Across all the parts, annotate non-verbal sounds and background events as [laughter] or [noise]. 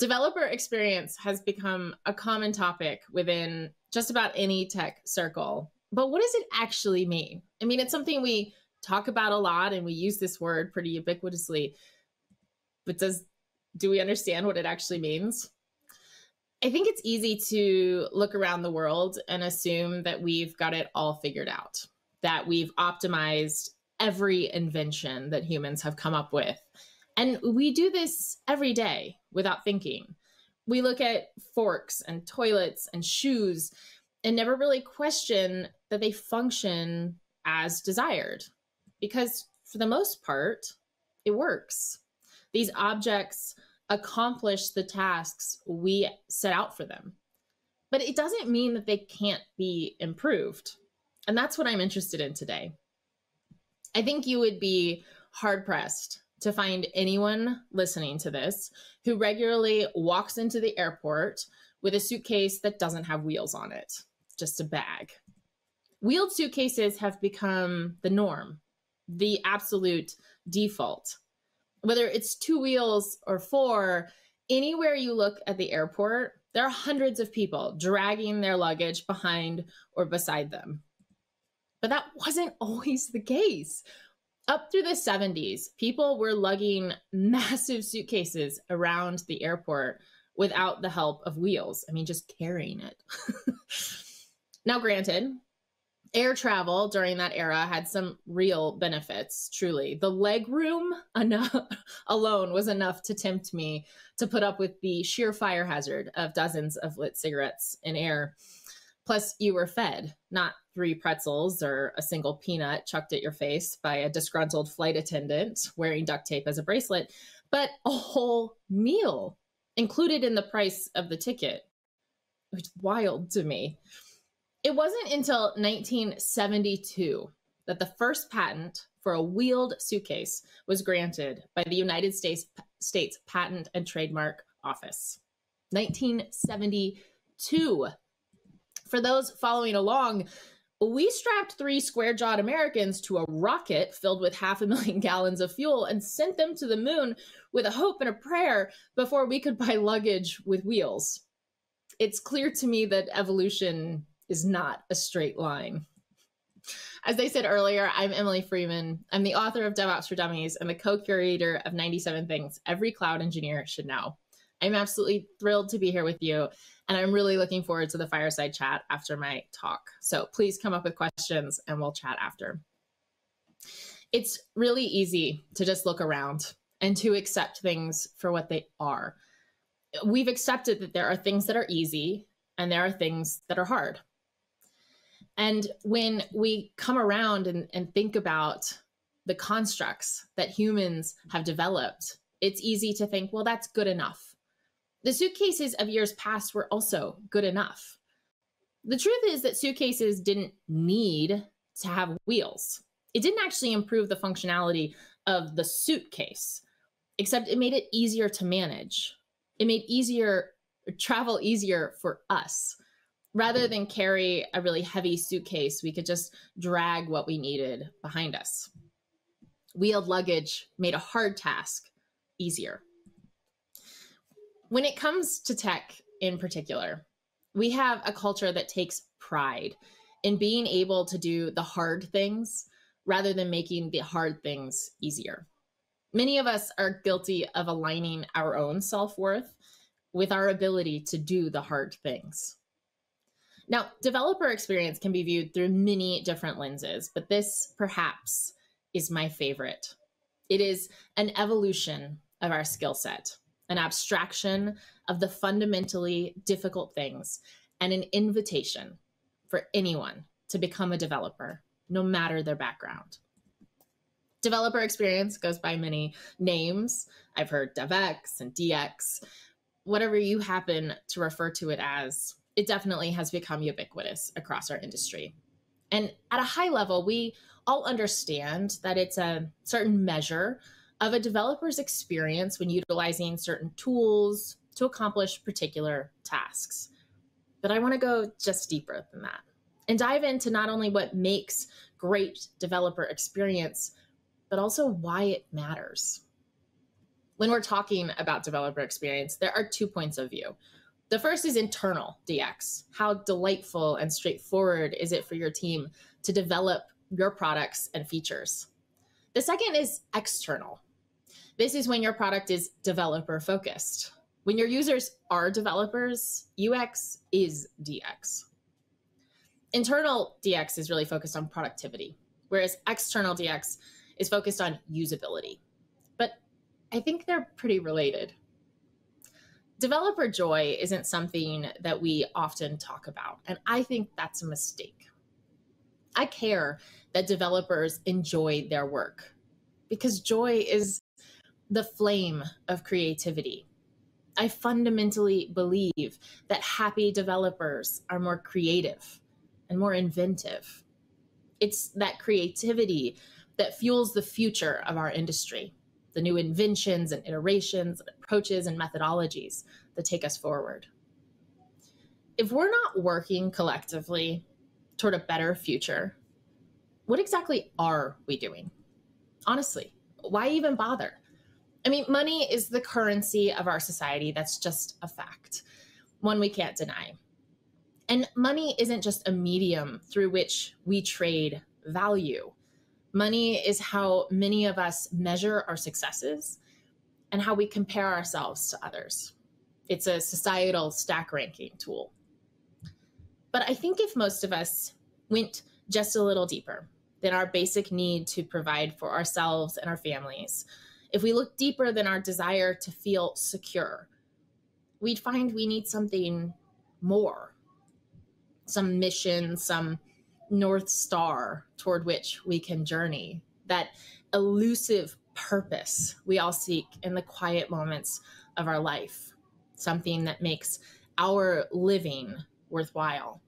Developer experience has become a common topic within just about any tech circle. But what does it actually mean? I mean, it's something we talk about a lot and we use this word pretty ubiquitously. But does do we understand what it actually means? I think it's easy to look around the world and assume that we've got it all figured out, that we've optimized every invention that humans have come up with and we do this every day without thinking. We look at forks and toilets and shoes and never really question that they function as desired. Because for the most part, it works. These objects accomplish the tasks we set out for them. But it doesn't mean that they can't be improved. And that's what I'm interested in today. I think you would be hard pressed to find anyone listening to this who regularly walks into the airport with a suitcase that doesn't have wheels on it, just a bag. Wheeled suitcases have become the norm, the absolute default. Whether it's two wheels or four, anywhere you look at the airport, there are hundreds of people dragging their luggage behind or beside them. But that wasn't [laughs] always the case up through the 70s, people were lugging [laughs] massive suitcases around the airport without the help of wheels. I mean, just carrying it. [laughs] now, granted, air travel during that era had some real benefits, truly. The leg room [laughs] alone was enough to tempt me to put up with the sheer fire hazard of dozens of lit cigarettes in air. Plus, you were fed, not three pretzels or a single peanut chucked at your face by a disgruntled flight attendant wearing duct tape as a bracelet, but a whole meal included in the price of the ticket, which is wild to me. It wasn't until 1972 that the first patent for a wheeled suitcase was granted by the United States, States Patent and Trademark Office. 1972. For those following along, we strapped three square jawed Americans to a rocket filled with half a million [laughs] gallons of fuel and sent them to the moon with a hope and a prayer before we could buy luggage with wheels. It's clear to me that evolution is not a straight line. As I said earlier, I'm Emily Freeman. I'm the author of DevOps for Dummies and the co curator of 97 Things Every Cloud Engineer Should Know. I'm absolutely thrilled to be here with you. And I'm really looking forward to the fireside chat after my talk. So please come up with questions and we'll chat after. It's really easy to just look around and to accept things for what they are. We've accepted that there are things that are easy and there are things that are hard. And when we come around and, and think about the constructs that humans have developed, it's easy to think, well, that's good enough the suitcases of years past were also good enough. The truth is that suitcases didn't need to have wheels. It didn't actually improve the functionality of the suitcase, except it made it easier to manage. It made easier travel easier for us. Rather than carry a really heavy suitcase, we could just drag what we needed behind us. Wheeled luggage made a hard task easier when it comes to tech in particular, we have a culture that takes pride in being able to do the hard things rather than making the hard things easier. Many of us are guilty of aligning our own self worth with our ability to do the hard things. Now, developer experience can be viewed through many different lenses, but this perhaps is my favorite. It is an evolution of our skill set an abstraction of the fundamentally difficult things, and an invitation for anyone to become a developer, no matter their background. Developer experience goes by many names. I've heard DevEx and DX, whatever you happen to refer to it as, it definitely has become ubiquitous across our industry. And at a high level, we all understand that it's a certain measure of a developer's experience when utilizing certain tools to accomplish particular tasks. But I want to go just deeper than that and dive into not only what makes great developer experience, but also why it matters. When we're talking about developer experience, there are two points of view. The first is internal DX. How delightful and straightforward is it for your team to develop your products and features? The second is external. This is when your product is developer focused. When your users are developers, UX is DX. Internal DX is really focused on productivity, whereas external DX is focused on usability. But I think they're pretty related. Developer joy isn't something that we often talk about, and I think that's a mistake. I care that developers enjoy their work because joy is the flame of creativity. I fundamentally believe that happy developers are more creative and more inventive. It's that creativity that fuels the future of our industry, the new inventions and iterations, and approaches and methodologies that take us forward. If we're not working collectively toward a better future, what exactly are we doing? Honestly, why even bother? I mean, money is the currency of our society. That's just a fact, one we can't deny. And money isn't just a medium through which we trade value. Money is how many of us measure our successes and how we compare ourselves to others. It's a societal stack ranking tool. But I think if most of us went just a little deeper than our basic need to provide for ourselves and our families, if we look deeper than our desire to feel secure, we'd find we need something more. Some mission, some North Star toward which we can journey, that elusive purpose we all seek in the quiet moments of our life, something that makes our living worthwhile,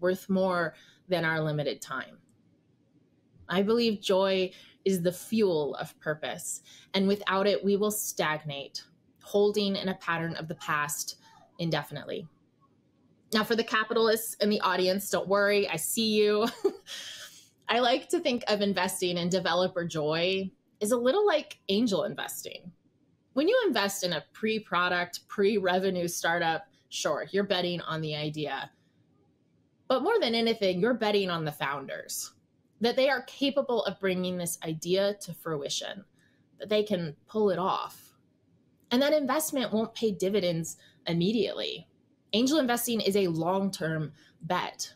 worth more than our limited time. I believe joy is the fuel of purpose. And without it, we will stagnate, holding in a pattern of the past indefinitely. Now, for the capitalists in the audience, don't worry, I see you. [laughs] I like to think of investing in developer joy is a little like angel investing. When you invest in a pre product, pre revenue startup, sure, you're betting on the idea. But more than anything, you're betting on the founders that they are capable of bringing this idea to fruition, that they can pull it off. And that investment won't pay dividends immediately. Angel investing is a long term bet.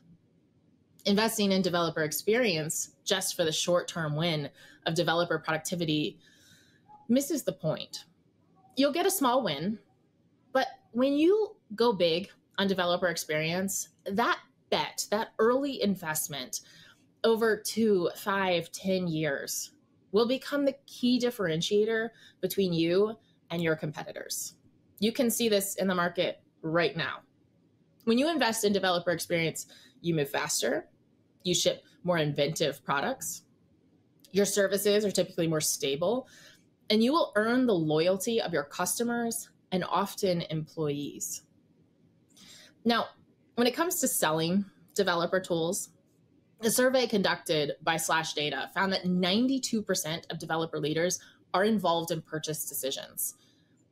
Investing in developer experience just for the short term win of developer productivity misses the point. You'll get a small win, but when you go big on developer experience, that bet, that early investment, over two, five, ten years will become the key differentiator between you and your competitors. You can see this in the market right now. When you invest in developer experience, you move faster, you ship more inventive products, your services are typically more stable, and you will earn the loyalty of your customers and often employees. Now, when it comes to selling developer tools, a survey conducted by Slash Data found that 92% of developer leaders are involved in purchase decisions.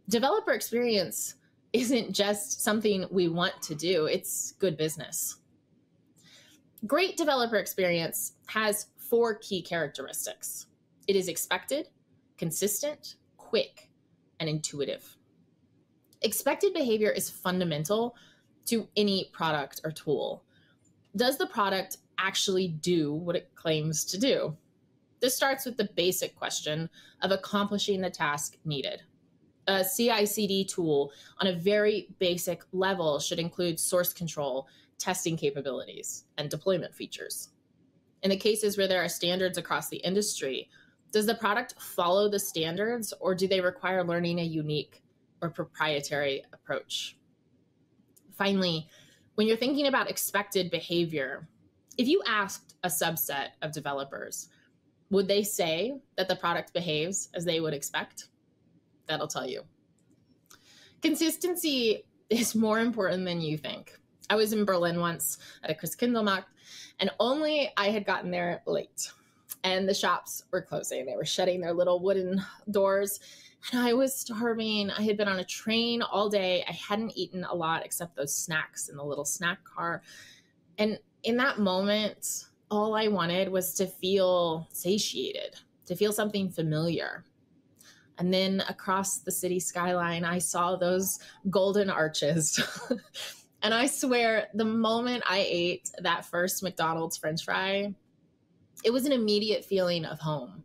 Developer experience isn't just something we want to do, it's good business. Great developer experience has four key characteristics it is expected, consistent, quick, and intuitive. Expected behavior is fundamental to any product or tool. Does the product actually do what it claims to do? This starts with the basic question of accomplishing the task needed. A CI CD tool on a very basic level should include source control, testing capabilities, and deployment features. In the cases where there are standards across the industry, does the product follow the standards or do they require learning a unique or proprietary approach? Finally, when you're thinking about expected behavior, if you asked a subset of developers, would they say that the product behaves as they would expect? That'll tell you. Consistency is more important than you think. I was in Berlin once at a Christkindlmarkt, and only I had gotten there late. and the shops were closing. They were shutting their little wooden doors. And I was starving. I had been on a train all day. I hadn't eaten a lot except those snacks in the little snack car. And in that moment, all I wanted was to feel satiated, to feel something familiar. And then across the city skyline, I saw those golden arches. [laughs] and I swear, the moment I ate that first McDonald's french fry, it was an immediate feeling of home.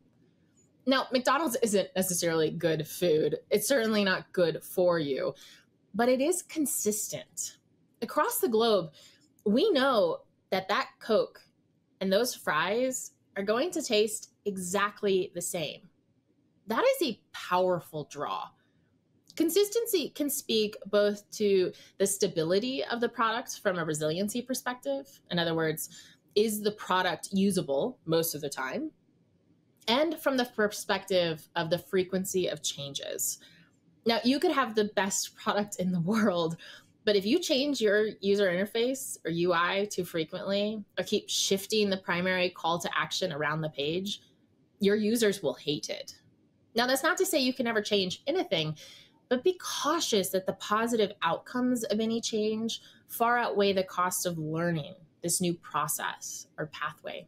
Now, McDonald's isn't necessarily good food. It's certainly not good for you, but it is consistent. Across the globe, we know that that Coke and those fries are going to taste exactly the same. That is a powerful draw. Consistency can speak both to the stability of the product from a resiliency perspective. In other words, is the product usable most of the time? And from the perspective of the frequency of changes. Now, you could have the best product in the [laughs] world, but if you change your user interface or UI too frequently, or keep shifting the primary call to action around the page, your users will hate it. Now, that's not to say you can never change anything, but be cautious that the positive outcomes of any change far outweigh the cost of learning this new process or pathway.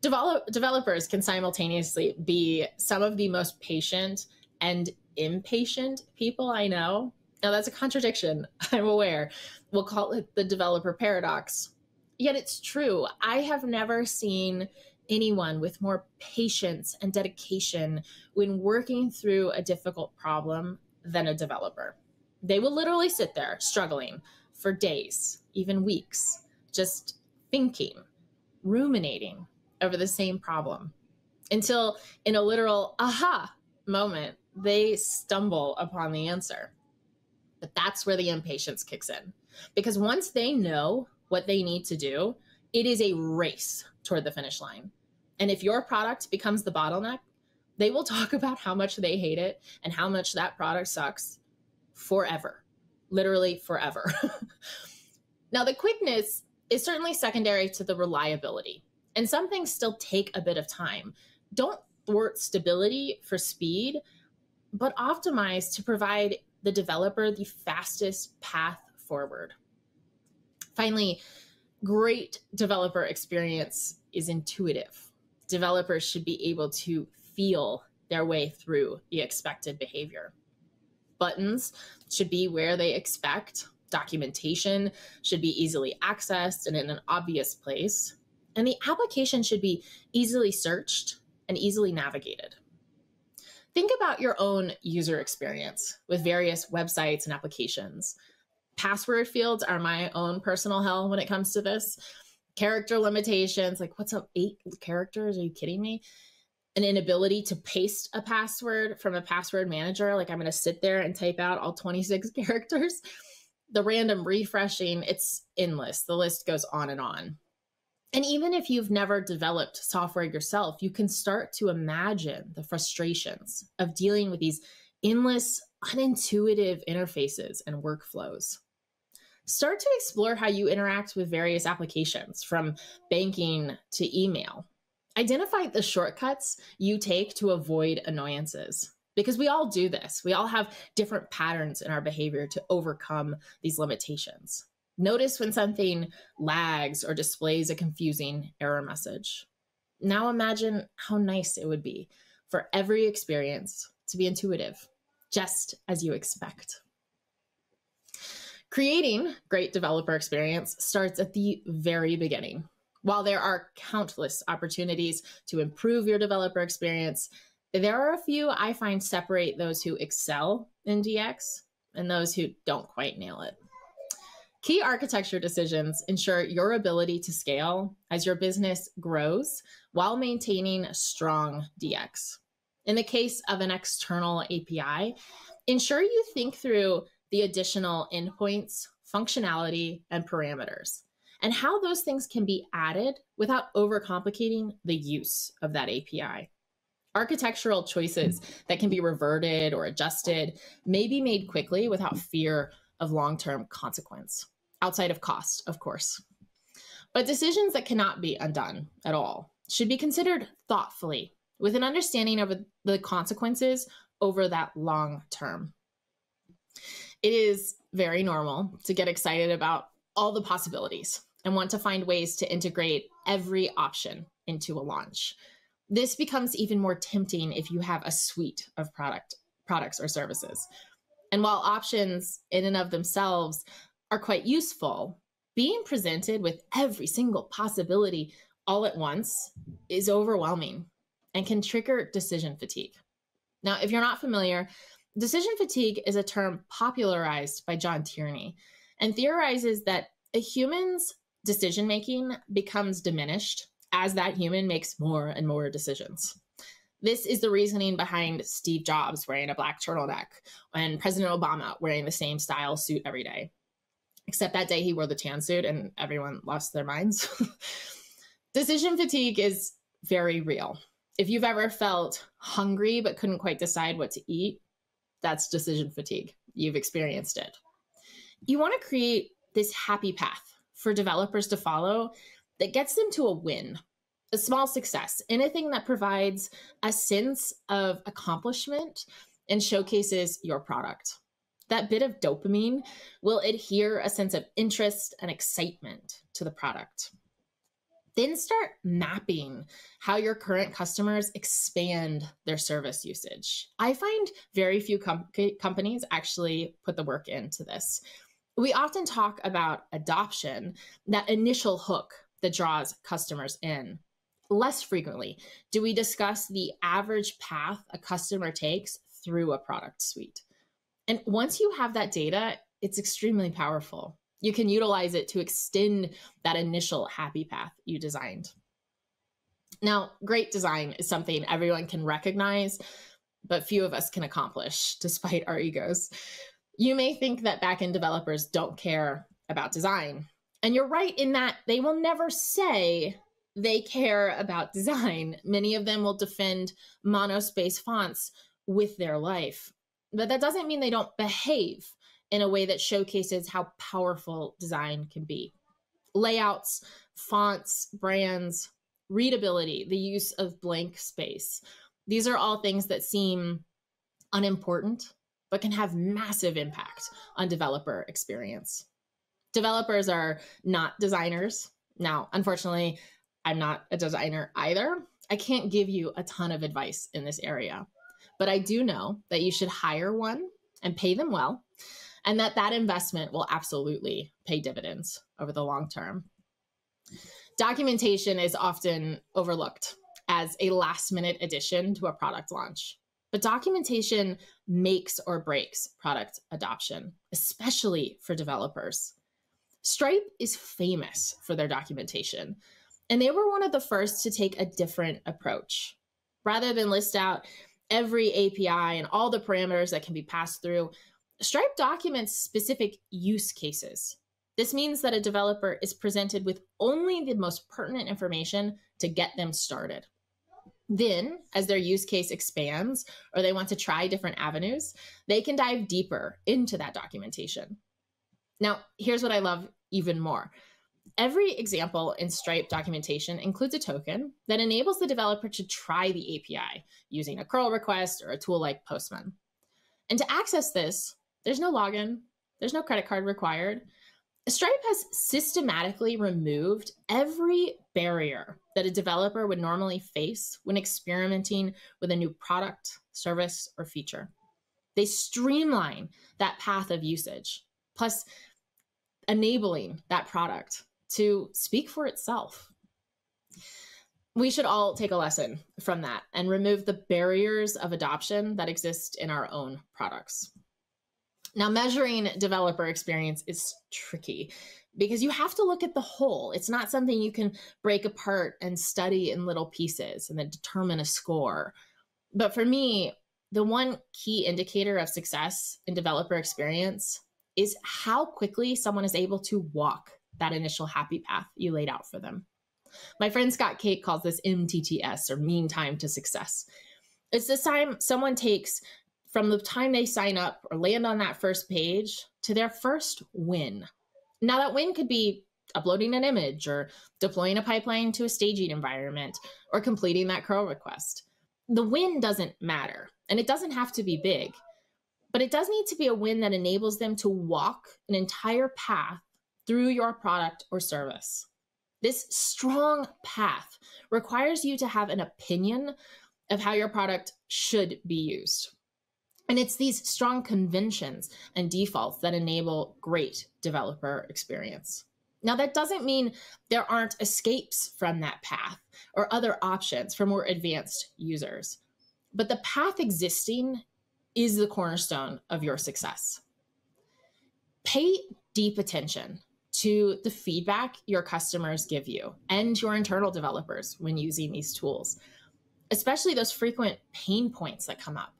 Develop, developers can simultaneously be some of the most patient and impatient people I know. Now, that's a contradiction, [laughs] I'm aware. We'll call it the developer paradox. Yet it's true. I have never seen anyone with more patience and dedication when working through a difficult problem than a developer. They will literally sit there struggling for days, even weeks, just thinking, ruminating over the same problem until, in a literal aha moment, they stumble upon the answer. But that's where the impatience kicks in. Because once they know what they need to do, it is a race toward the finish line. And if your product becomes the bottleneck, they will talk [laughs] about how much they hate it and how much that product sucks forever, literally forever. [laughs] Now, the quickness is certainly secondary to the reliability, and some things still take a bit of time. Don't thwart stability for speed, but optimize to provide the developer the fastest path forward. Finally, great developer experience is intuitive. Developers should be able to feel their way through the expected behavior. Buttons should be where they expect documentation should be easily accessed and in an obvious place. And the application should be easily searched and easily navigated. Think about your own user experience with various websites and applications. Password fields are my own personal hell when it comes to this. Character limitations, like what's up, eight characters? Are you kidding me? An inability to paste a password from a password manager. Like I'm going to sit there and type out all 26 [laughs] characters the random refreshing, it's endless. The list goes on and on. And even if you've never developed software yourself, you can start to imagine the frustrations of dealing with these endless, unintuitive interfaces and workflows. Start to explore how you interact with various applications, from banking to email. Identify the shortcuts you take to avoid annoyances because we all do this. We all have different patterns in our behavior to overcome these limitations. Notice when something lags or displays a confusing error message. Now imagine how nice it would be for every experience to be intuitive, just as you expect. Creating great developer experience starts at the very beginning. While there are countless opportunities to improve your developer experience, there are a few I find separate those who excel in DX and those who don't quite nail it. Key architecture decisions ensure your ability to scale as your business grows while maintaining strong DX. In the case of an external API, ensure you think through the additional endpoints, functionality, and parameters, and how those things can be added without overcomplicating the use of that API. Architectural choices that can be reverted or adjusted may be made quickly without fear of long term consequence, outside of cost, of course. But decisions that cannot be undone at all should be considered thoughtfully with an understanding of the consequences over that long term. It is very normal to get excited about all the possibilities and want to find ways to integrate every option into a launch. This becomes even more tempting if you have a suite of product products or services. And while options in and of themselves are quite useful, being presented with every single possibility all at once is overwhelming and can trigger decision fatigue. Now, if you're not familiar, decision fatigue is a term popularized by John Tierney and theorizes that a human's decision making becomes diminished as that human makes more and more decisions. This is the reasoning behind Steve Jobs wearing a black turtleneck and President Obama wearing the same style suit every day. Except that day he wore the tan suit and everyone lost their minds. [laughs] Decision fatigue is very real. If you've ever felt hungry but couldn't quite decide what to eat, that's decision fatigue. You've experienced it. You want to create this happy path for developers to follow that gets them to a win, a small success, anything that provides a sense of accomplishment and showcases your product. That bit of dopamine will adhere a sense of interest and excitement to the product. Then start mapping how your current customers expand their service usage. I find very few com- companies actually put the work into this. We often talk about adoption, that initial hook that draws customers in. Less frequently do we discuss the average path a customer takes through a product suite. And once you have that data, it's extremely powerful you can utilize it to extend that initial happy path you designed. Now, great design is something everyone can recognize, but few of us can accomplish [laughs] despite our egos. You may think that backend developers don't care about design. And you're right in that they will never say they care about design. Many of them will defend monospace fonts with their life. But that doesn't mean they don't behave in a way that showcases how powerful design can be. Layouts, fonts, brands, readability, the use of blank space. These are all things that seem unimportant, but can have massive impact on developer experience. Developers are not designers. Now, unfortunately, I'm not a designer either. I can't give you a ton of advice in this area, but I do know that you should hire one and pay them well and that that investment will absolutely pay dividends over the long term. Documentation is often overlooked as a last minute addition to a product launch. But documentation makes or breaks product adoption, especially for developers. Stripe is famous for their documentation, and they were one of the first to take a different approach. Rather than list out every API and all the parameters that can be passed through, Stripe documents specific use cases. This means that a developer is presented with only the most pertinent information to get them started. Then, as their use case expands or they want to try different avenues, they can dive deeper into that documentation. Now, here's what I love even more. Every example in Stripe documentation includes a token that enables the developer to try the API using a curl request or a tool like Postman. And to access this, there's no login, there's no credit card required. Stripe has systematically removed every barrier that a developer would normally face when experimenting with a new product, service, or feature. They streamline that path of usage, plus enabling that product to speak for itself. We should all take a lesson from that and remove the barriers of adoption that exist in our own products. Now, measuring developer experience is tricky because you have to look at the whole. It's not something you can break apart and study in little pieces and then determine a score. But for me, the one key indicator of success in developer experience is how quickly someone is able to walk that initial happy path you laid out for them. My friend Scott Cake calls this MTTS or mean time to success. It's this time someone takes from the time they sign up or land on that first page to their first win. Now, that win could be uploading an image or deploying a pipeline to a staging environment or completing that curl request. The win doesn't matter and it doesn't have to be big, but it does need to be a win that enables them to walk an entire path through your product or service. This strong path requires you to have an opinion of how your product should be used. And it's these strong conventions and defaults that enable great developer experience. Now, that doesn't mean there aren't escapes from that path or other options for more advanced users, but the path existing is the cornerstone of your success. Pay deep attention to the feedback your customers give you and your internal developers when using these tools, especially those frequent pain points that come up,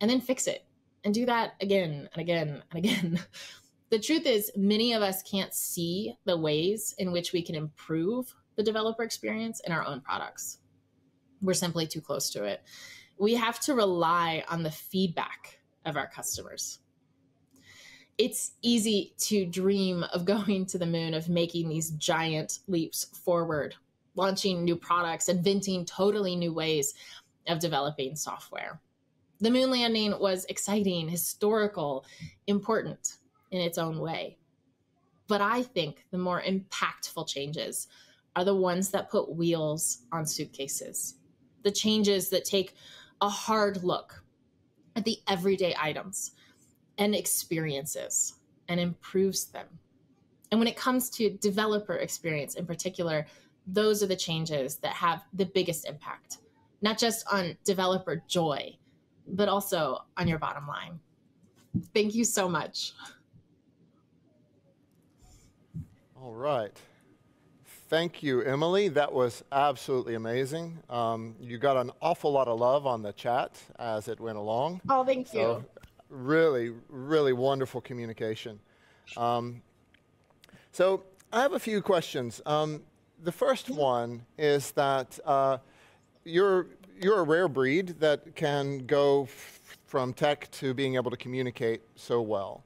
and then fix it and do that again and again and again. [laughs] the truth is, many of us can't see the ways in which we can improve the developer experience in our own products. We're simply too close to it. We have to rely on the feedback of our customers it's easy to dream of going to the moon, of making these giant leaps forward, launching new products, inventing totally new ways of developing software. The moon landing was exciting, historical, important in its own way. But I think the more impactful changes are the ones that put wheels on suitcases, the changes that take a hard look at the everyday items and experiences and improves them. And when it comes to developer experience in particular, those are the changes that have the biggest impact, not just on developer joy, but also on your bottom line. Thank you so much. All right. Thank you, Emily. That was absolutely amazing. Um, you got an awful lot of love on the chat as it went along. Oh, thank so you really, really wonderful communication. Um, so I have a few questions. Um, the first one is that uh, you're, you're a rare breed that can go from tech to being able to communicate so well.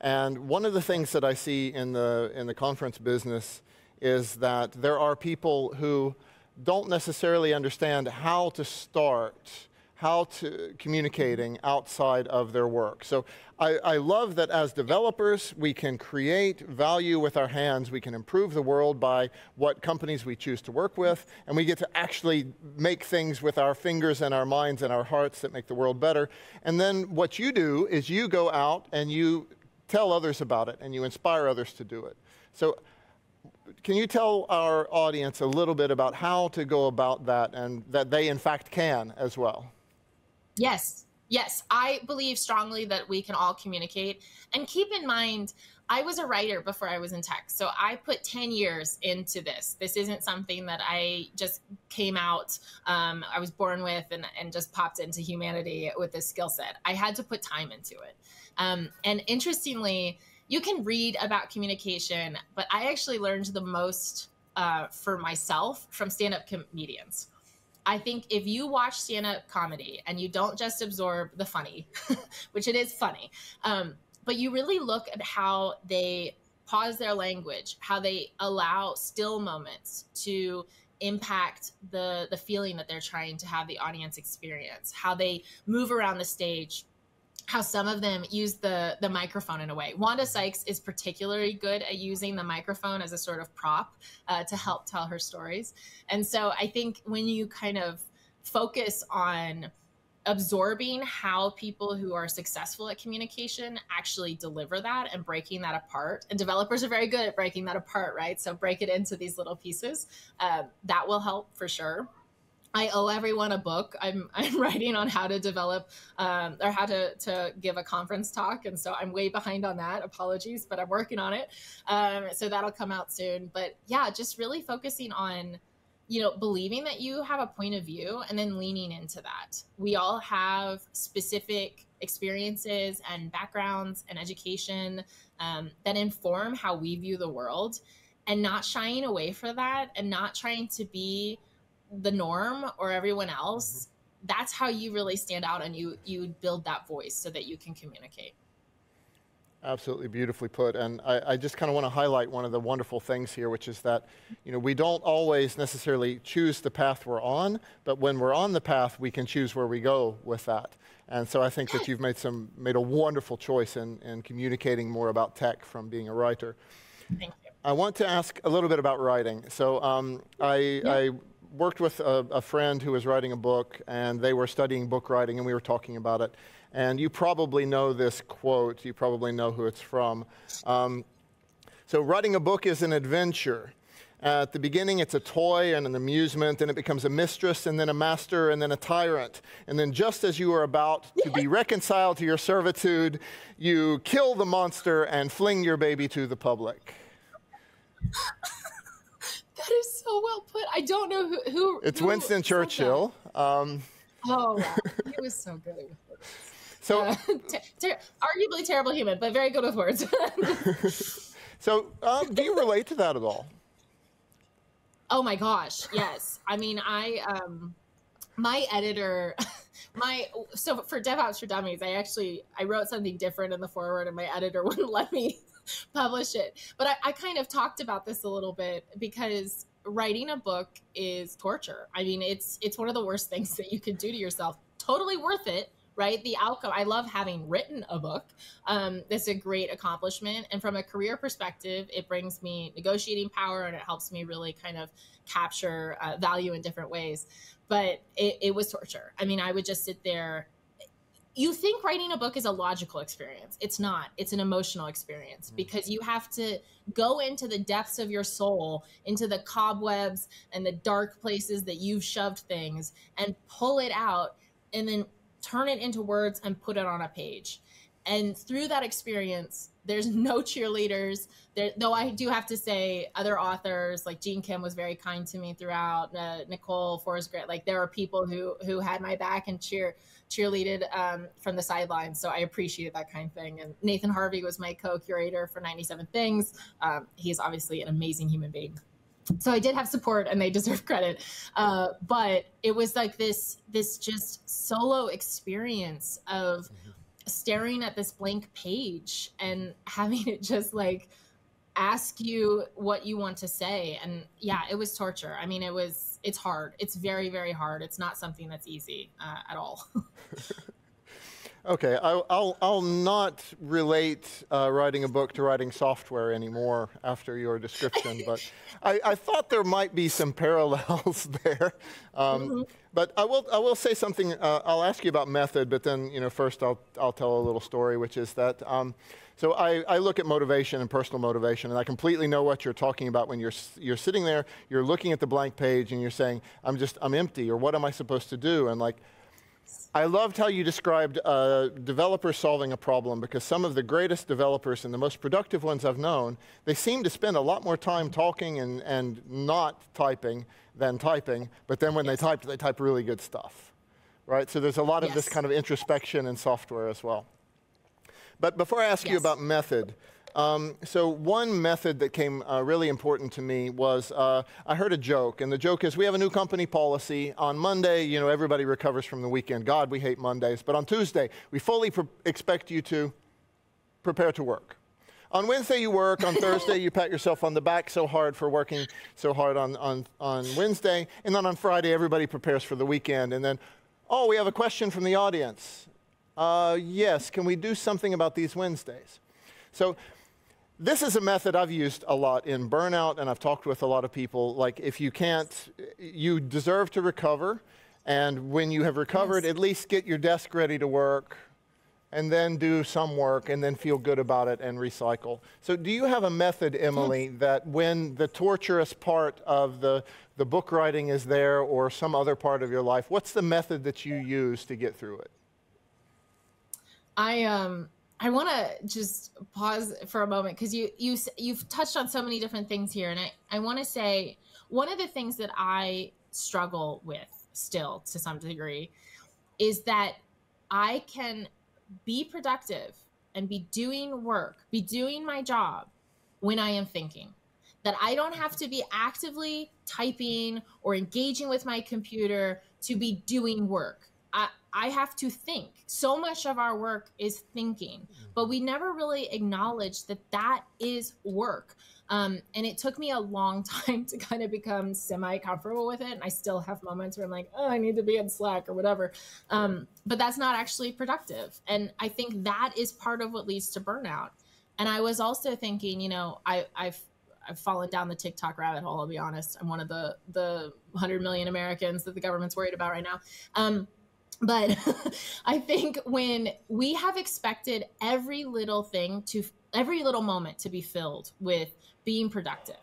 And one of the things that I see in the, in the conference business is that there are people who don't necessarily understand how to start how to communicating outside of their work. So I, I, love that as developers, we can create value with our hands. We can improve the world by what companies we choose to work with, and we get to actually make things with our fingers and our minds and our hearts that make the world better. And then what you do is you go out and you tell others about it and you inspire others to do it. So can you tell our audience a little bit about how to go about that and that they in fact can as well? Yes. Yes, I believe strongly that we can all communicate. And keep in mind, I was a writer before I was in tech. So I put 10 years into this. This isn't something that I just came out, um, I was born with and, and just popped into humanity with this skill set. I had to put time into it. Um, and interestingly, you can read about communication, but I actually learned the most uh, for myself from stand up comedians. I think if you watch stand up comedy and you don't just absorb the funny, [laughs] which it is funny, um, but you really look at how they pause their language, how they allow still moments to impact the the feeling that they're trying to have the audience experience, how they move around the stage, how some of them use the the microphone in a way. Wanda Sykes is particularly good at using the microphone as a sort of prop uh, to help tell her stories. And so I think when you kind of focus on absorbing how people who are successful at communication actually deliver that and breaking that apart and developers are very good at breaking that apart right so break it into these little pieces uh, that will help for sure I owe everyone a book. I'm [laughs] I'm writing on how to develop um, or how to to give a conference talk, and so I'm way behind on that. Apologies, but I'm working on it. Um, so that'll come out soon. But yeah, just really focusing on you know believing that you have a point of view and then leaning into that. We all have specific experiences and backgrounds and education um, that inform how we view the world, and not shying away for that and not trying to be the norm or everyone else mm-hmm. that's how you really stand out and you you build that voice so that you can communicate Absolutely beautifully put. And I, I just kind of want to highlight one of the wonderful things here, which is that, you know, we don't always necessarily choose the path we're on, but when we're on the path, we can choose where we go with that. And so I think that you've made some made a wonderful choice in, in communicating more about tech from being a writer. Thank you. I want to ask a little bit about writing. So um, I, yeah. I worked with a, a, friend who was writing a book, and they were studying book writing, and we were talking about it. And you probably know this quote, you probably know who it's from. Um, so, writing a book is an adventure. At the beginning, it's a toy and an amusement, and it becomes a mistress, and then a master, and then a tyrant. And then, just as you are about to be [laughs] reconciled to your servitude, you kill the monster and fling your baby to the public. [laughs] that is so well put. I don't know who. who it's who Winston Churchill. Um, oh, wow. [laughs] he was so good with so, uh, ter- ter- arguably terrible human, but very good with words. [laughs] so, um, do you relate to that at all? Oh my gosh, yes. I mean, I um, my editor, [laughs] my so for DevOps for Dummies, I actually I wrote something different in the foreword, and my editor wouldn't let me [laughs] publish it. But I, I kind of talked about this a little bit because writing a book is torture. I mean, it's it's one of the worst things that you can do to yourself. Totally worth it right? The outcome. I love having written a book. Um, that's a great accomplishment. And from a career perspective, it brings me negotiating power and it helps me really kind of capture uh, value in different ways. But it, it was torture. I mean, I would just sit there. You think writing a book is a logical experience. It's not. It's an emotional experience mm. because you have to go into the depths of your soul, into the cobwebs and the dark places that you've shoved things and pull it out and then turn it into words and put it on a page. And through that experience, there's [laughs] no cheerleaders. There, though I do have to say, other authors like Gene Kim was very kind to me throughout. Uh, Nicole Forsgren, like there are people who who had my back and cheer cheerleaded um, from the sidelines. So I appreciated that kind of thing. And Nathan Harvey was my co-curator for 97 Things. Um, he is obviously an amazing human being so I did have support and they [laughs] deserve credit. Uh, but it was like this this just solo experience of mm-hmm. staring at this blank page and [laughs] having it just like ask you what you want to say and yeah it was torture i mean it was it's hard. It's very very hard. It's not something that's easy uh, at all [laughs] Okay, I'll, I'll, I'll not relate uh, writing a book to writing software anymore after your description, but [laughs] I, I thought there might be some parallels [laughs] there. Um, mm-hmm. But I will, I will say something, uh, I'll ask you about method, but then, you know, first I'll, I'll tell a little story, which is that, um, so I, I look at motivation and personal motivation, and I completely know what you're talking about when you're, you're sitting there, you're looking at the blank page, and you're saying, I'm just, I'm empty, or what am I supposed to do? And like, I loved how you described uh, developers solving a problem because some of the greatest developers and the most productive ones I've known, they seem to spend a lot more time talking and, and not typing than typing, but then when yes. they type, they type really good stuff, right? So there's a lot of this kind of introspection in software as well. But before I ask yes. you about method, um, so one method that came uh, really important to me was uh, I heard a joke, and the joke is we have a new company policy. On Monday, you know, everybody recovers from the weekend. God, we hate Mondays. But on Tuesday, we fully expect you to prepare to work. On Wednesday, you work. On [laughs] Thursday, you pat yourself on the back so hard for working so hard on, on, on Wednesday. And then on Friday, everybody prepares for the weekend. And then, oh, we have a question from the audience. Uh, yes, can we do something about these Wednesdays? So this is a method I've used a lot in burnout, and I've talked with a lot of people. Like, if you can't, you deserve to recover. And when you have recovered, yes. at least get your desk ready to work and then do some work and then feel good about it and recycle. So, do you have a method, Emily, yes. that when the torturous part of the, the book writing is there or some other part of your life, what's the method that you use to get through it? I um I want to just pause for a moment because you you you've touched on so many different things here, and I I want to say one of the things that I struggle with still to some degree is that I can be productive and be doing work, be doing my job when I am thinking. That I don't have to be actively typing or engaging with my computer to be doing work I, I have to think. So much of our work is thinking, but we never really acknowledge that that is work. Um, and it took me a long [laughs] time to kind of become semi comfortable with it. And I still have moments where I'm like, oh, I need to be in Slack or whatever. Um, but that's not actually productive. And I think that is part of what leads to burnout. And I was also thinking, you know, I, I've I've fallen down the TikTok rabbit hole. I'll be honest. I'm one of the the 100 million Americans that the government's worried about right now. Um, but [laughs] I think when we have expected every little thing to every little moment to be filled with being productive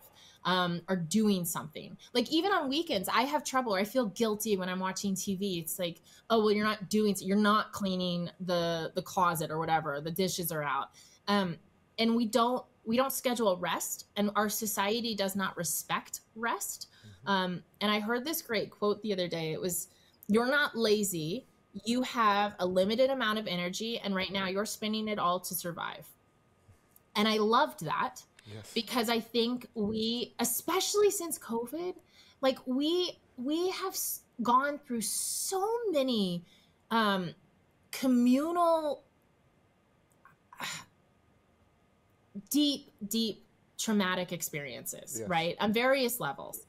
um, or doing something. Like even on weekends, I have trouble or I feel guilty when I'm watching TV. It's like, oh well, you're not doing, you're not cleaning the the closet or whatever. The dishes are out, um, and we don't we don't schedule rest, and our society does not respect rest. Mm-hmm. Um, and I heard this great quote the other day. It was, "You're not lazy. You have a limited amount of energy, and right now you're spending it all to survive." And I loved that yes. because I think we, especially since COVID, like we we have gone through so many um, communal, [sighs] deep, deep traumatic experiences, yes. right, on various levels.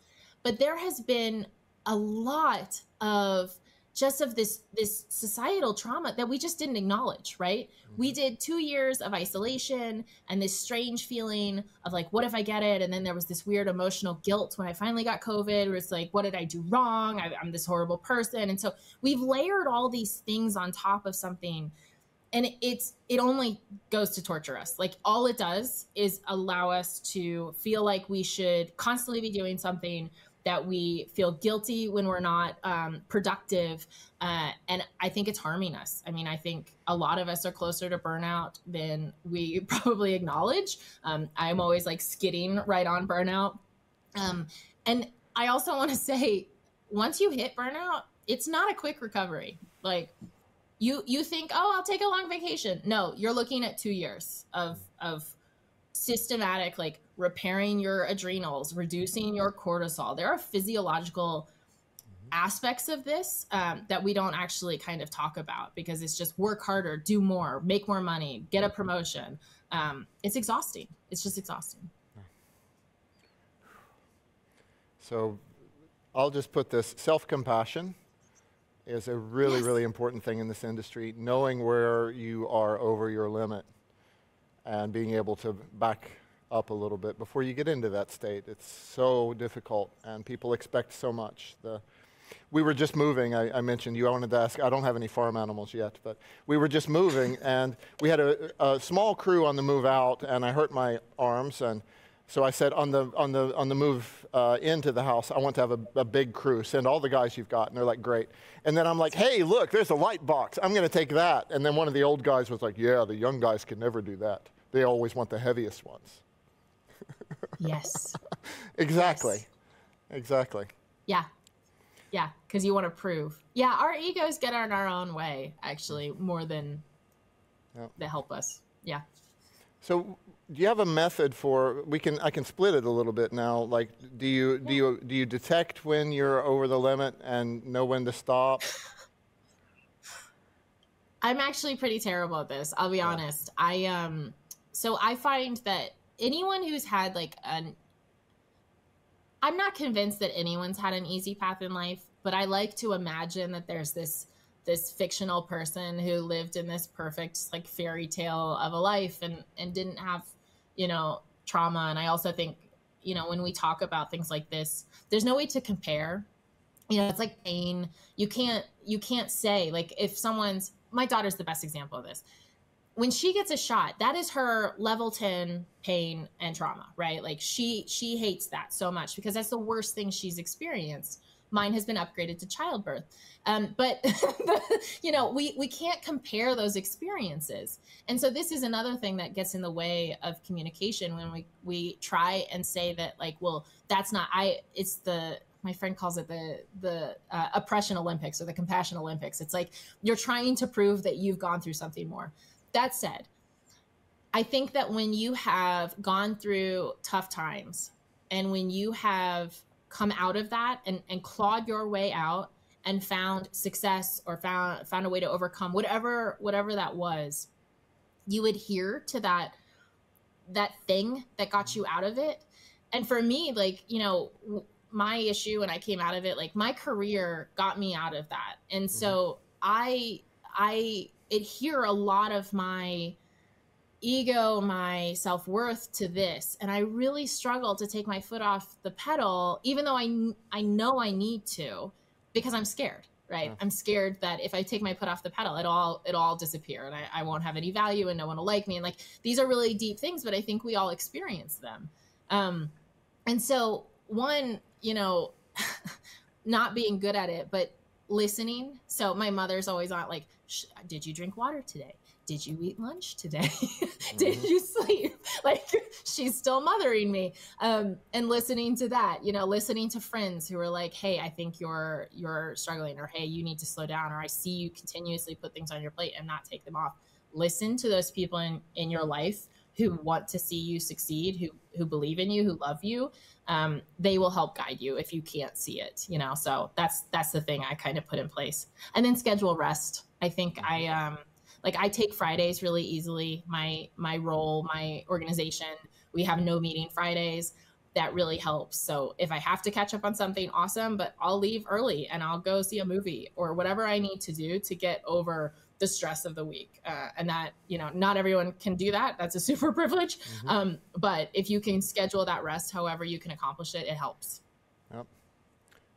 But there has been a lot of just of this this societal trauma that we just didn't acknowledge right? Mm-hmm. we did two years of isolation and this strange feeling of like what if i get it? And then there was this weird emotional guilt when i finally got covid where it's like what did i do wrong? I, i'm this horrible person. And so we've layered all these things on top of something and it's it only goes to torture us. Like all it does is allow us to feel like we should constantly be doing something that we feel guilty when we're not um, productive. Uh, and I think it's harming us. I mean, I think a lot of us are closer to burnout than we [laughs] probably acknowledge. Um, I'm always like skidding right on burnout. Um, and I also want to say, once you hit burnout, it's not a quick recovery. Like you, you think, oh, I'll take a long vacation. No, you're looking at two years of of systematic like repairing your adrenals, reducing your cortisol. There are physiological aspects of this um, that we don't actually kind of talk about because it's just work harder, do more, make more money, get a promotion. Um, it's exhausting. It's just exhausting. [sighs] So I'll just put this self compassion is a really, yes. really important thing in this industry, knowing where you are over your limit and being able to back up a little bit before you get into that state. It's so difficult, and people expect so much. The, we were just moving. I, I, mentioned you. Wanted to ask. I don't have any farm animals yet, but we were just moving, [laughs] and we had a, a small crew on the move out, and I hurt my arms, and so I said on the on the on the move uh, into the house, I want to have a, a, big crew. Send all the guys you've got, and they're like, great. And then I'm like, hey, look, there's a light box. I'm going to take that. And then one of the old guys was like, yeah, the young guys can never do that. They always want the heaviest ones. Yes. [laughs] exactly. Yes. Exactly. Yeah. Yeah, because you want to prove. Yeah, our egos get in our own way, actually, more than yep. they help us. Yeah. So, do you have a method for we can I can split it a little bit now. Like, do you do you do you detect when you're over the limit and know when to stop? [laughs] I'm actually pretty terrible at this. I'll be yeah. honest. I um, so I find that anyone who's had like an I'm not convinced that anyone's had an easy path in life, but I like to imagine that there's this this fictional person who lived in this perfect like fairy tale of a life and and didn't have, you know, trauma and I also think, you know, when we talk about things like this, there's no way to compare. You know, it's like pain. You can't you can't say like if someone's my daughter's the best example of this when she gets a shot that is her level 10 pain and trauma right? Like she she hates that so much because that's the worst thing she's experienced. Mine has been upgraded to childbirth. Um, but [laughs] you know we we can't compare those experiences. And so this is another thing that gets in the way of communication when we we try and say that like well that's not i it's the my friend calls it the the uh, oppression olympics or the compassion olympics. It's like you're trying to prove that you've gone through something more that said, I think that when you have gone through tough times and when you have come out of that and, and clawed your way out and found success or found found a way to overcome whatever whatever that was you adhere to that that thing that got you out of it and for me like you know my issue when i came out of it like my career got me out of that and mm-hmm. so i i adhere a lot of my ego my self-worth to this. And i really struggle to take my foot off the pedal even though i i know i need to because i'm scared right? Yeah. i'm scared that if i take my foot off the pedal it all it all disappear and I, I won't have any value and no one will like me. And like these are really deep things but i think we all experience them. Um and so one you know [laughs] not being good at it but listening. So my mother's always on like did you drink water today did you eat lunch today? [laughs] did mm-hmm. you sleep? [laughs] Like she's still mothering me. Um, and listening to that, you know, listening to friends who are like, Hey, I think you're, you're struggling or, Hey, you need to slow down. Or I see you continuously put things on your plate and not take them off. Listen to those people in, in your life who want to see you succeed, who, who believe in you, who love you. Um, they will help guide you if you can't see it, you know? So that's, that's the thing I kind of put in place and then schedule rest. I think I, mm-hmm. um, like I take Fridays really easily. My my role, my organization, we have no meeting Fridays. That really helps. So if I have to catch up on something, awesome, but I'll leave early and I'll go see a movie or whatever I need to do to get over the stress of the week. Uh, and that, you know, not everyone can do that. That's a [laughs] super privilege. Mm-hmm. Um, but if you can schedule that rest however you can accomplish it, it helps. Yep.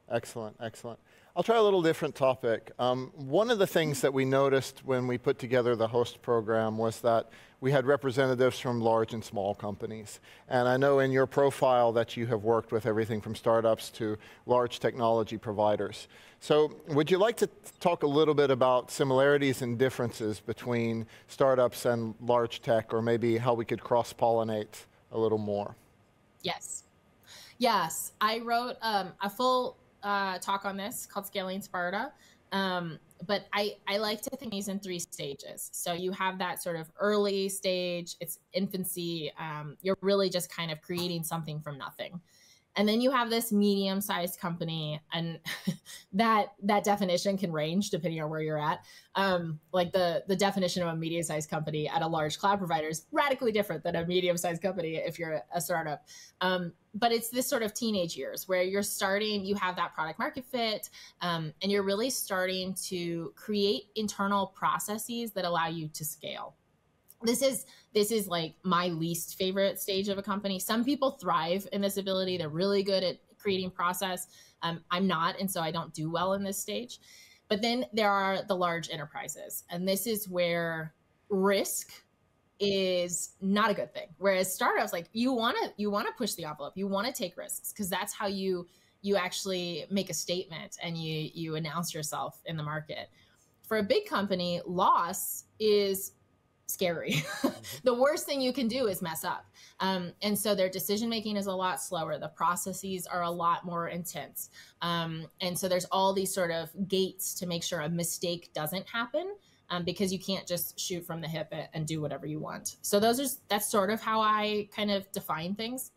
Excellent, excellent. I'll try a little different topic. Um, one of the things that we noticed when we put together the host program was that we had representatives from large and small companies. And I know in your profile that you have worked with everything from startups to large technology providers. So, would you like to talk a little bit about similarities and differences between startups and large tech, or maybe how we could cross pollinate a little more? Yes. Yes. I wrote um, a full uh, talk on this called Scaling Sparta. Um, but I, I like to think these in three stages. So you have that sort of early stage, it's infancy. Um, you're really just kind of creating something from nothing and then you have this medium sized company and [laughs] that that definition can range depending on where you're at. Um, like the the definition of a medium sized company at a large cloud provider is radically different than a medium sized company if you're a startup. Um, but it's this sort of teenage years where you're starting you have that product market fit um, and you're really starting to create internal processes that allow you to scale this is this is like my least favorite stage of a company. Some people thrive in this ability. They're really good at creating process. Um, i'm not and so i don't do well in this stage. But then there are the large enterprises and this is where risk is not a good thing. Whereas startups like you want to you want to push the envelope. You want to take risks because that's how you you actually make a statement and you you announce yourself in the market. For a big company loss is scary. Mm-hmm. [laughs] the worst thing you can do is mess up. Um, and so their decision making is a lot slower. The processes are a lot more intense. Um, and so there's all these sort of gates to make sure a mistake doesn't happen. Um, because you can't just shoot from the hip and do whatever you want. So those are that's sort of how I kind of define things,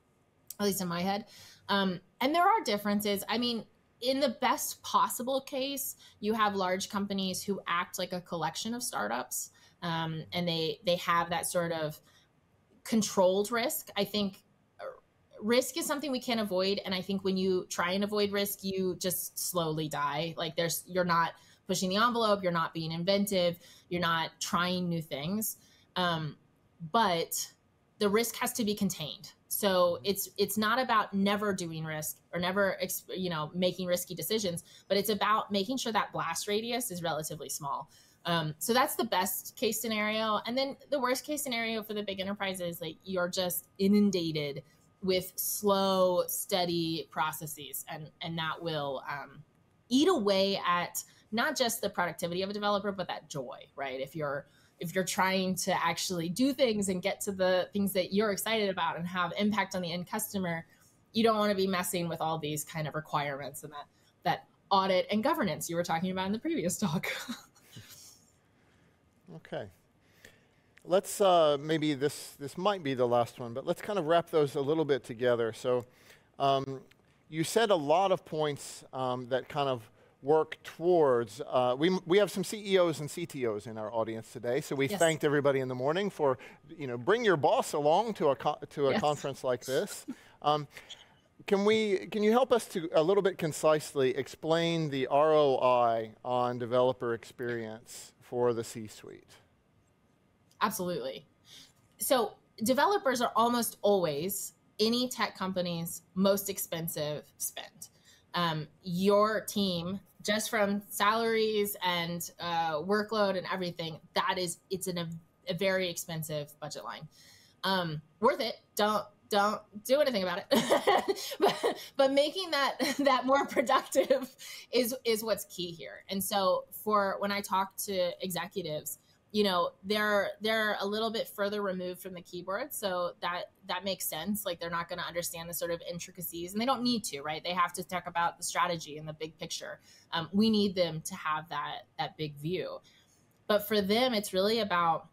at least in my head. Um, and there are differences. I mean, in the best possible case, you have large companies who act like a collection of startups um, and they they have that sort of controlled risk. I think uh, risk is something we can't avoid, and I think when you try and avoid risk, you just slowly die. Like there's you're not pushing the envelope, you're not being inventive, you're not trying new things, um, but the risk has to be contained. So it's it's not about never doing risk or never you know making risky decisions, but it's about making sure that blast radius is relatively small. Um, so that's the best case scenario. And then the worst case scenario for the big enterprises, like you're just inundated with slow, steady processes, and and that will um, eat away at not just the productivity of a developer, but that joy, right? If you're if you're trying to actually do things and get to the things that you're excited about and have impact on the end customer, you don't want to be messing with all these kind of requirements and that that audit and governance you were talking about in the previous talk. [laughs] Okay. Let's uh, maybe this this might be the last one, but let's kind of wrap those a little bit together. So, um, you said a lot of points um, that kind of work towards. Uh, we, we have some CEOs and CTOs in our audience today, so we Yes. thanked everybody in the morning for, you know, bring your boss along to a, co- to a Yes. conference like [laughs] this. Um, can we? Can you help us to a little bit concisely explain the ROI on developer experience for the C-suite? Absolutely. So developers are almost always any tech company's most expensive spend. Um, your team, just from salaries and uh, workload and everything, that is it's an, a, a very expensive budget line. Um, worth it. Don't don't do anything about it. [laughs] but, but making that [laughs] that more productive is is what's key here. And so for when I talk to executives, you know they're they're a little bit further removed from the keyboard. So that that makes sense. Like they're not going to understand the sort of intricacies and they don't need to right? They have to talk about the strategy and the big picture. Um, we need them to have that that big view. But for them it's really about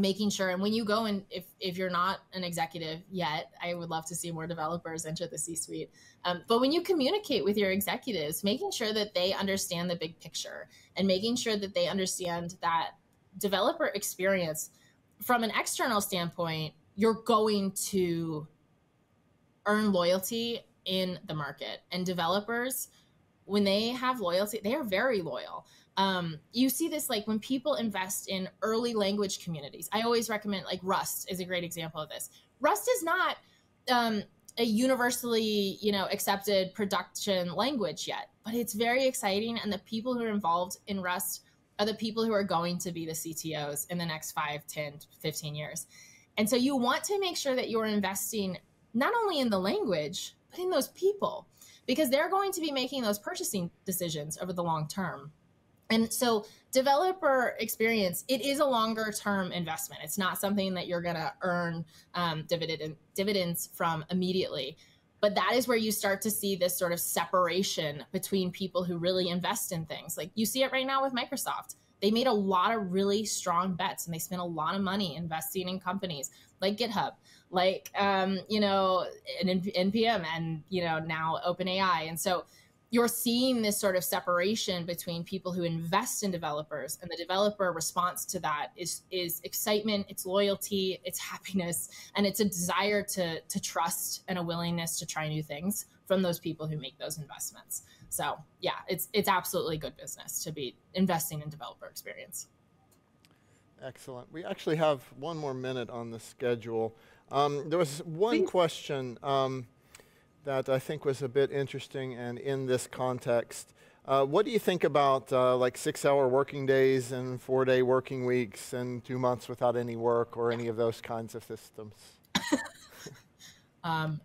making sure and when you go and if if you're not an executive yet i would love to see more developers enter the c suite um, but when you communicate with your executives making sure that they understand the big picture and making sure that they understand that developer experience from an external standpoint you're going to earn loyalty in the market. And developers when they have loyalty they are very loyal. Um, you see this like when people invest in early language communities i always recommend like rust is a great example of this. Rust is not um, a universally you know accepted production language yet but it's very exciting and the people who are involved in rust are the people who are going to be the ctos in the next 5 10 15 years. And so you want to make sure that you're investing not only in the language but in those people because they're going to be making those purchasing decisions over the long term and so developer experience, it is a longer term investment. It's not something that you're going to earn um, dividend, dividends from immediately. But that is where you start to see this sort of separation between people who really invest in things. Like you see it right now with Microsoft. They made a lot of really strong bets and they spent a lot of money investing in companies like GitHub, like, um, you know, NPM and, you know, now OpenAI. And so you're seeing this sort of separation between people who invest in developers and the developer response to that is is excitement it's loyalty it's happiness and it's a desire to to trust and a willingness to try new things from those people who make those investments so yeah it's it's absolutely good business to be investing in developer experience Excellent. We actually have one more minute on the schedule. Um, there was one question um, that I think was a bit interesting and in this context. Uh, what do you think about uh, like six hour working days and four day working weeks and two months without any work or any of those kinds of systems? [laughs] Um,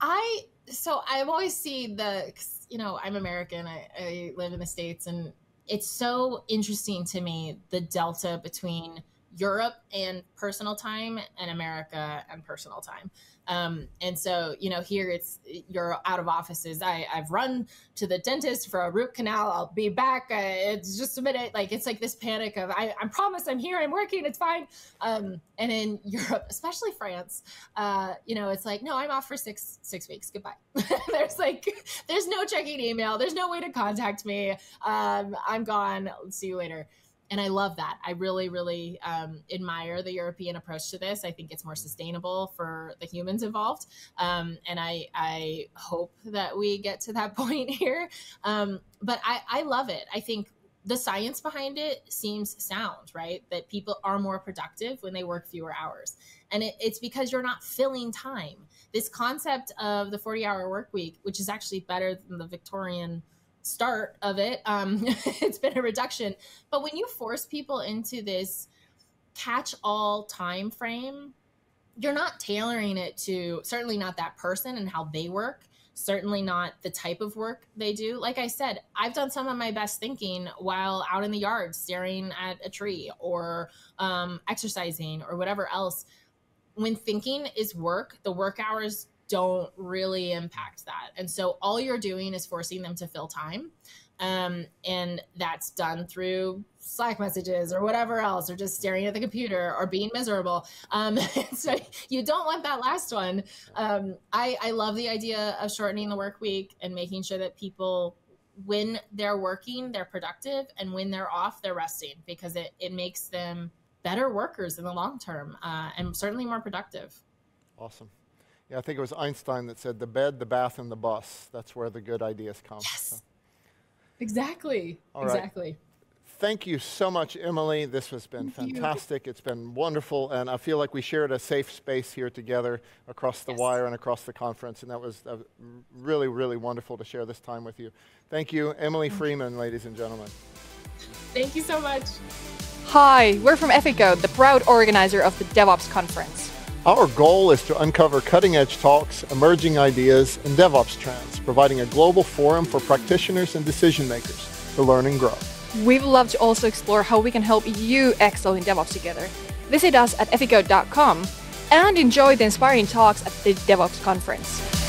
I so I've always seen the, you know I'm American. I, I live in the states, and it's so interesting to me the delta between Europe and personal time and America and personal time. Um, and so, you know, here it's you're out of offices. I, I've run to the dentist for a root canal. I'll be back. Uh, it's just a minute. Like it's like this panic of I, I promise I'm here. I'm working. It's fine. Um, and in [laughs] Europe, especially France, uh, you know, it's like no, I'm off for six six weeks. Goodbye. [laughs] there's like there's no checking email. There's no way to contact me. Um, I'm gone. See you later and I love that. I really, really um, admire the European approach to this. I think it's more sustainable for the humans involved, um, and I, I hope that we get to that [laughs] point here. Um, but I, I love it. I think the science behind it seems sound, right? That people are more productive when they work fewer hours, and it, it's because you're not filling time. This concept of the 40-hour work week, which is actually better than the Victorian start of it um, [laughs] it's been a reduction. But when you force people into this catch all time frame you're not tailoring it to certainly not that person and how they work certainly not the type of work they do. Like i said i've done some of my best thinking while out in the yard staring at a tree or um, exercising or whatever else. When thinking is work the work hours don't really impact that. And so all you're doing is forcing them to fill time. Um, and that's done through Slack messages or whatever else, or just staring at the computer or being miserable. Um, [laughs] so you don't want that last one. Um, I, I love the idea of shortening the work week and making sure that people when they're working, they're productive, and when they're off, they're resting because it, it makes them better workers in the long term uh, and certainly more productive. Awesome. Yeah, I think it was Einstein that said the bed, the bath, and the bus. That's where the good ideas come. Yes. So. Exactly. All right. exactly. Thank you so much, Emily. This has been Thank fantastic. You. It's been wonderful, and I feel like we shared a safe space here together across the yes. wire and across the conference, and that was uh, really, really wonderful to share this time with you. Thank you, Emily Freeman, ladies and gentlemen. Thank you so much. Hi, we're from Eficode, the proud organizer of the DevOps conference. Our goal is to uncover cutting edge talks, emerging ideas, and DevOps trends, providing a global forum for practitioners and decision makers to learn and grow. We'd love to also explore how we can help you excel in DevOps together. Visit us at eficode.com and enjoy the inspiring talks at the DevOps conference.